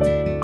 you